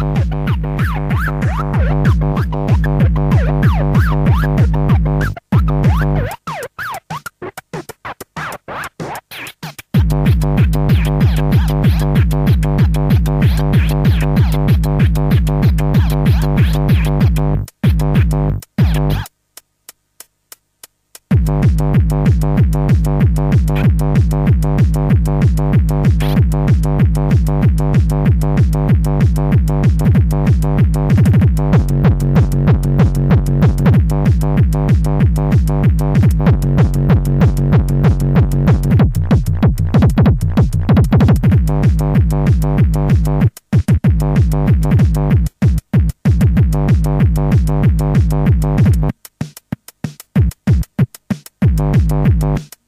Thank you. you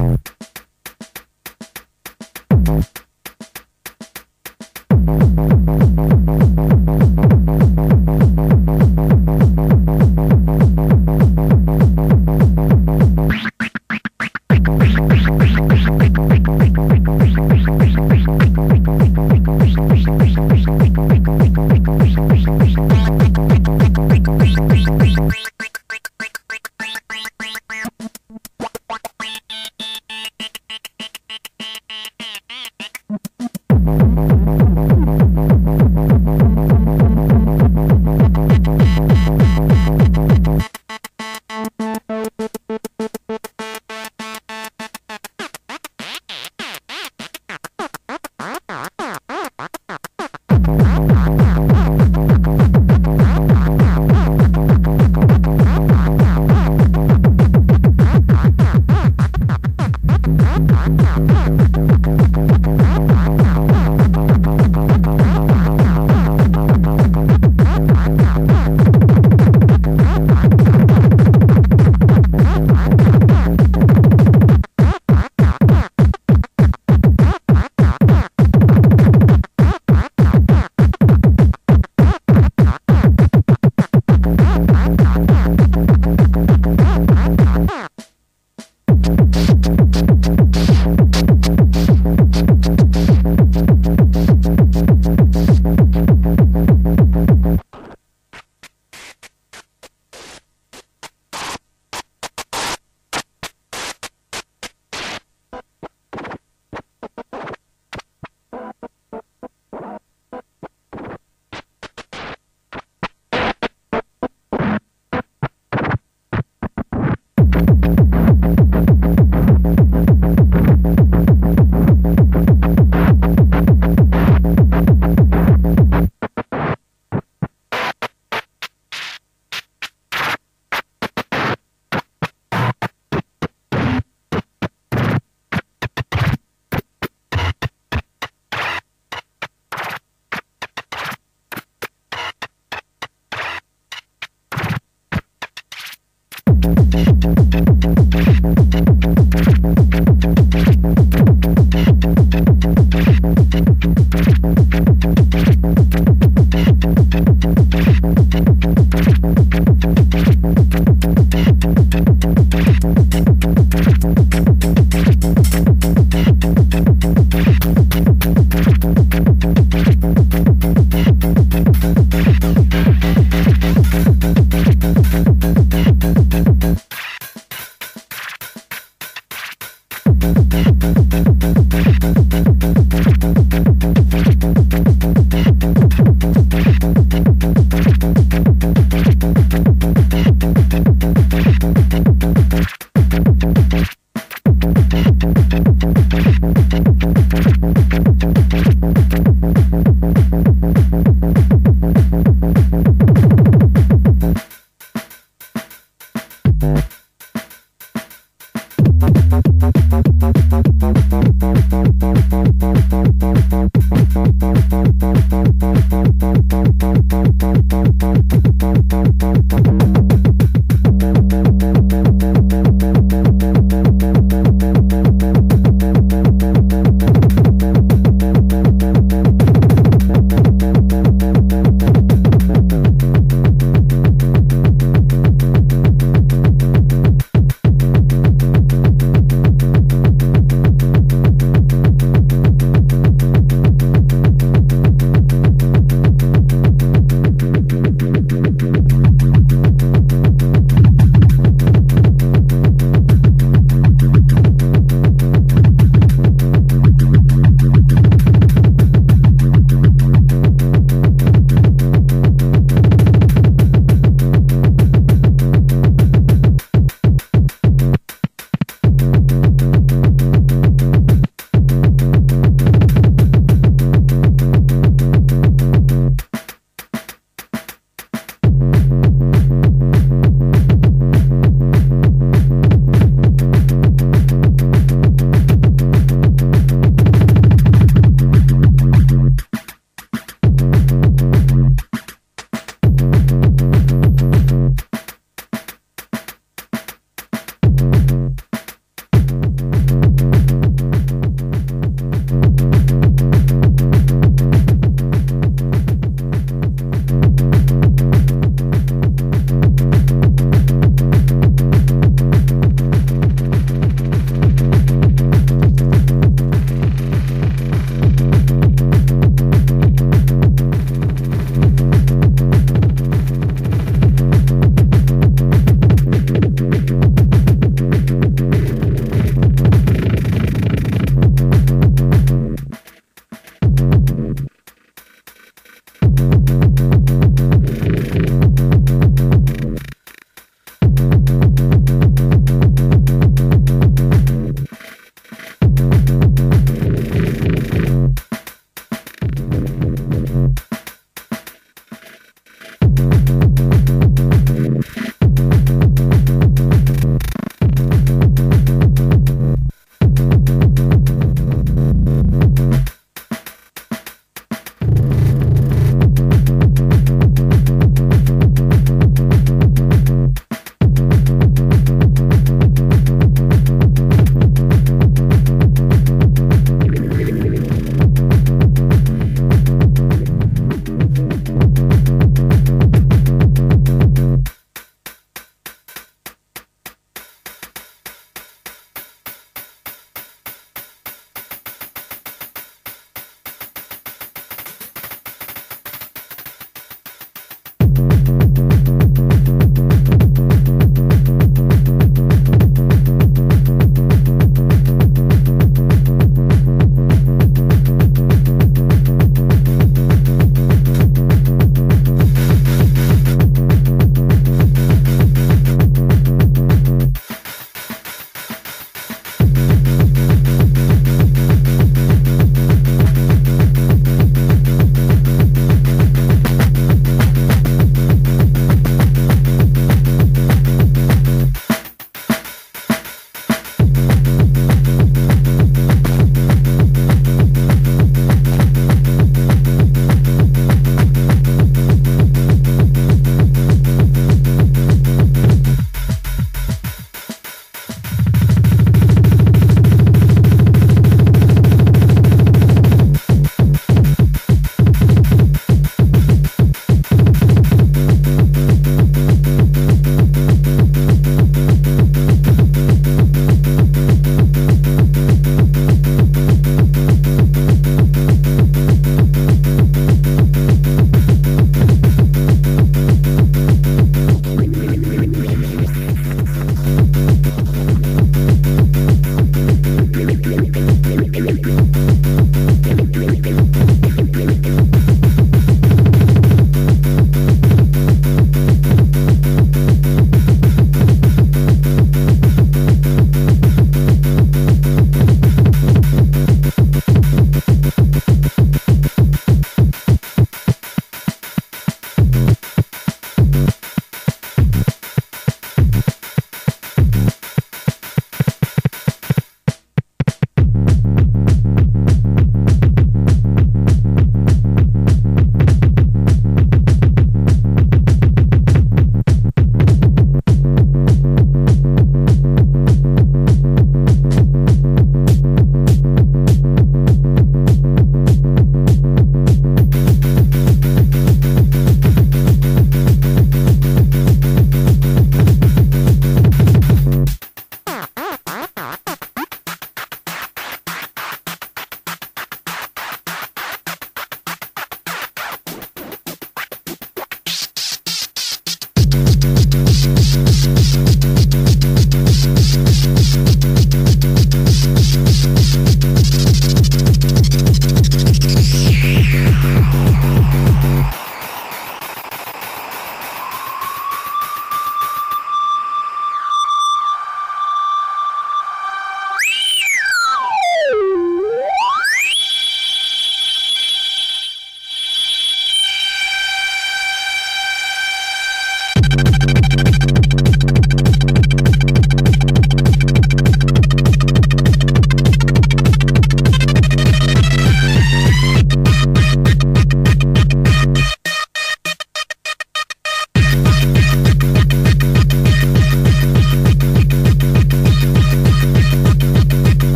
Thank